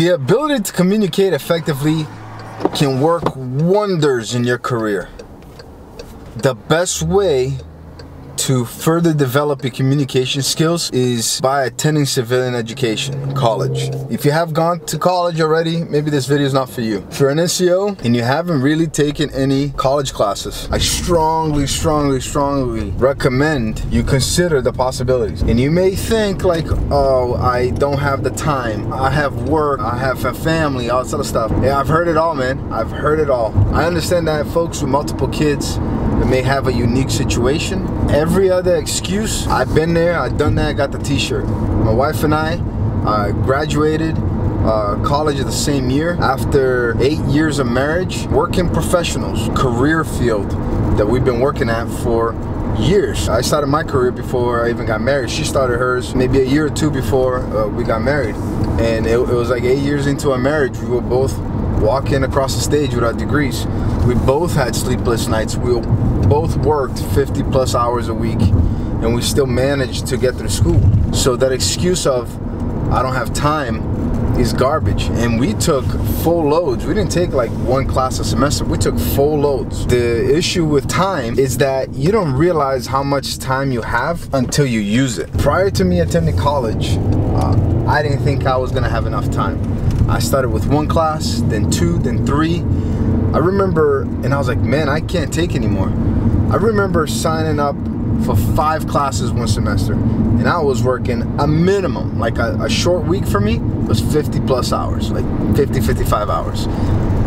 The ability to communicate effectively can work wonders in your career. The best way to further develop your communication skills is by attending civilian education, college. If you have gone to college already, maybe this video is not for you. If you're an NCO and you haven't really taken any college classes, I strongly, strongly, strongly recommend you consider the possibilities. And you may think like, oh, I don't have the time. I have work, I have a family, all this other stuff. Yeah, I've heard it all, man. I've heard it all. I understand that folks with multiple kids may have a unique situation. Every other excuse, I've been there, I've done that, got the t-shirt. My wife and I uh, graduated uh, college the same year. After eight years of marriage, working professionals, career field that we've been working at for years. I started my career before I even got married. She started hers maybe a year or two before uh, we got married. And it, it was like eight years into our marriage, we were both walking across the stage with our degrees. We both had sleepless nights. We both worked 50 plus hours a week and we still managed to get through school. So that excuse of, I don't have time is garbage. And we took full loads. We didn't take like one class a semester. We took full loads. The issue with time is that you don't realize how much time you have until you use it. Prior to me attending college, uh, I didn't think I was gonna have enough time. I started with one class, then two, then three. I remember, and I was like, man, I can't take anymore. I remember signing up for five classes one semester, and I was working a minimum, like a, a short week for me was 50 plus hours, like 50, 55 hours.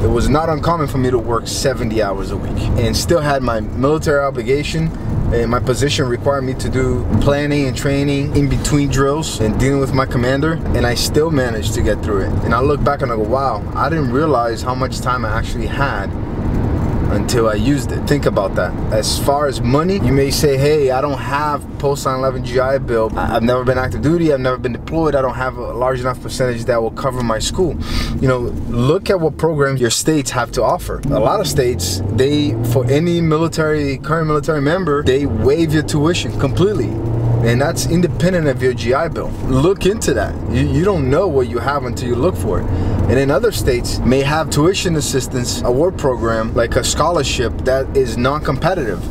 It was not uncommon for me to work 70 hours a week and still had my military obligation and my position required me to do planning and training in between drills and dealing with my commander and I still managed to get through it. And I look back and I go, wow, I didn't realize how much time I actually had until I used it. Think about that. As far as money, you may say, hey, I don't have post 9/11 GI Bill. I've never been active duty. I've never been deployed. I don't have a large enough percentage that will cover my school. You know, look at what programs your states have to offer. A lot of states, they, for any military, current military member, they waive your tuition completely and that's independent of your GI Bill. Look into that. You, you, don't know what you have until you look for it. And in other states may have tuition assistance award program like a scholarship that is non-competitive.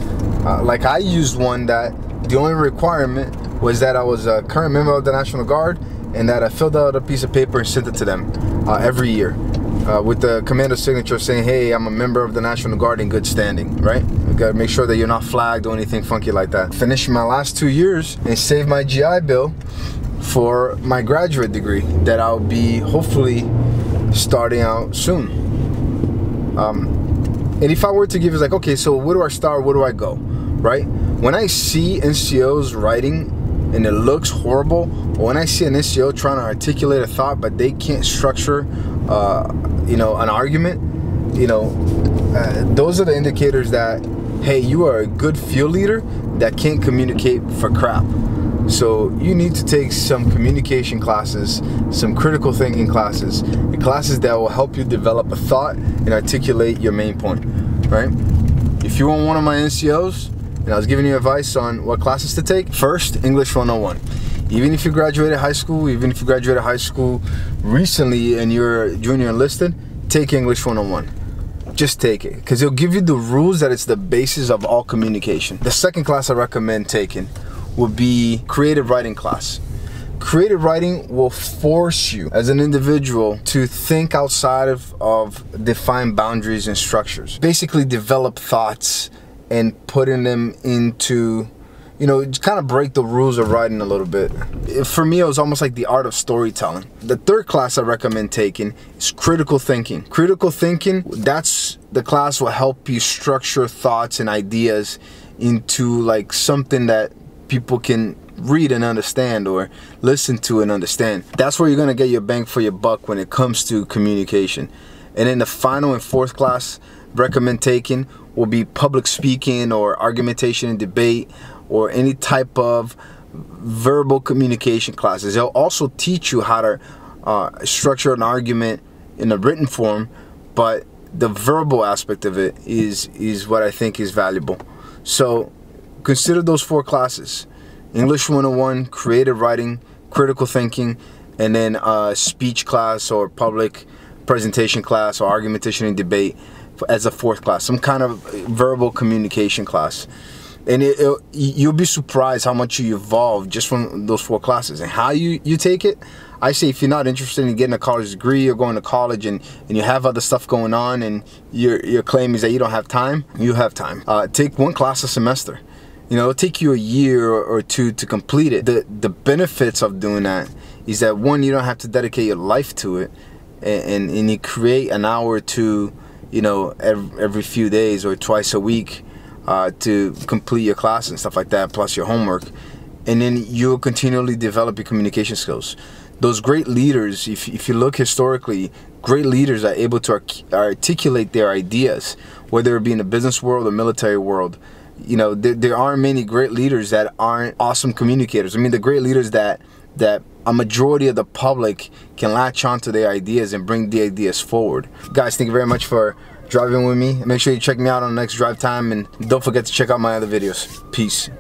Uh, like I used one that the only requirement was that I was a current member of the National Guard and that I filled out a piece of paper and sent it to them uh, every year. Uh, with the commander signature saying, hey, I'm a member of the National Guard in good standing, right? You gotta make sure that you're not flagged or anything funky like that. Finishing my last two years and save my GI Bill for my graduate degree that I'll be hopefully starting out soon. Um, and if I were to give, it's like, okay, so where do I start? Where do I go? Right? When I see NCOs writing and it looks horrible, or when I see an NCO trying to articulate a thought but they can't structure, uh, you know, an argument, you know, uh, those are the indicators that, hey, you are a good field leader that can't communicate for crap. So you need to take some communication classes, some critical thinking classes, classes that will help you develop a thought and articulate your main point, right? If you want one of my NCOs, and I was giving you advice on what classes to take, first, English 101. Even if you graduated high school, even if you graduated high school recently and you're junior enlisted, take English 101 just take it because it'll give you the rules that it's the basis of all communication. The second class I recommend taking would be creative writing class. Creative writing will force you as an individual to think outside of, of defined boundaries and structures. Basically develop thoughts and putting them into you know, kind of break the rules of writing a little bit. For me, it was almost like the art of storytelling. The third class I recommend taking is critical thinking. Critical thinking, that's the class will help you structure thoughts and ideas into like something that people can read and understand or listen to and understand. That's where you're gonna get your bang for your buck when it comes to communication. And then the final and fourth class recommend taking will be public speaking or argumentation and debate or any type of verbal communication classes. They'll also teach you how to uh, structure an argument in a written form, but the verbal aspect of it is is what I think is valuable. So consider those four classes. English 101, creative writing, critical thinking, and then a speech class or public presentation class or argumentation and debate as a fourth class, some kind of verbal communication class. And it, it, you'll be surprised how much you evolve just from those four classes and how you, you take it. I say if you're not interested in getting a college degree or going to college and, and you have other stuff going on and your, your claim is that you don't have time, you have time. Uh, take one class a semester. You know, it'll take you a year or, two to complete it. The, the benefits of doing that is that one, you don't have to dedicate your life to it and, and, and you create an hour or two you know, every, every few days or twice a week uh, to complete your class and stuff like that, plus your homework. And then you'll continually develop your communication skills. Those great leaders, if, if you look historically, great leaders are able to articulate their ideas, whether it be in the business world or military world. You know, there, there aren't many great leaders that aren't awesome communicators. I mean, the great leaders that that a majority of the public can latch onto their ideas and bring the ideas forward. Guys, thank you very much for driving with me. Make sure you check me out on the next drive time and don't forget to check out my other videos. Peace.